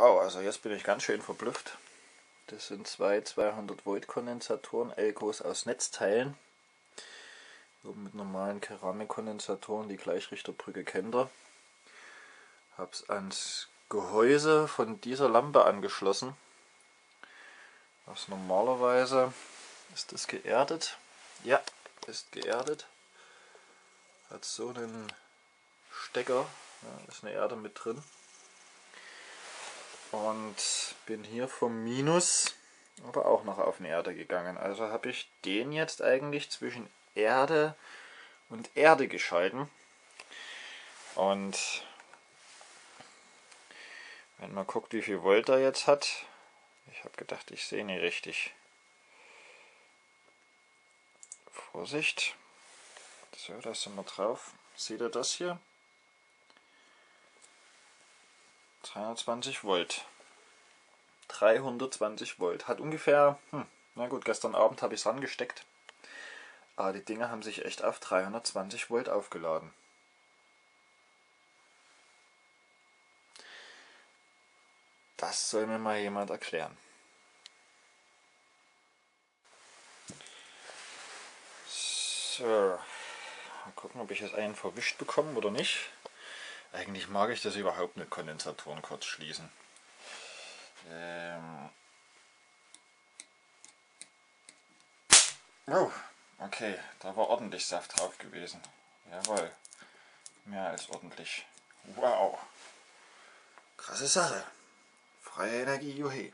Wow, also jetzt bin ich ganz schön verblüfft. Das sind zwei 200 Volt Kondensatoren, Elkos aus Netzteilen. Mit normalen Keramikkondensatoren, die Gleichrichterbrücke kennt ihr. Hab's ans Gehäuse von dieser Lampe angeschlossen. Was normalerweise ist das geerdet. Ja, ist geerdet. Hat so einen Stecker, ja, ist eine Erde mit drin und bin hier vom Minus aber auch noch auf eine Erde gegangen. Also habe ich den jetzt eigentlich zwischen Erde und Erde geschalten. Und wenn man guckt, wie viel Volt er jetzt hat, ich habe gedacht, ich sehe nicht richtig. Vorsicht. So, da sind wir drauf. Seht ihr das hier? 320 Volt. 320 Volt. Hat ungefähr, hm, na gut, gestern Abend habe ich es rangesteckt. Aber die Dinger haben sich echt auf 320 Volt aufgeladen. Das soll mir mal jemand erklären. So, mal gucken, ob ich jetzt einen verwischt bekomme oder nicht. Eigentlich mag ich das überhaupt nicht, Kondensatoren kurz schließen. Ähm oh, okay, da war ordentlich Saft drauf gewesen. Jawohl, mehr als ordentlich. Wow, krasse Sache. Freie Energie, juhe.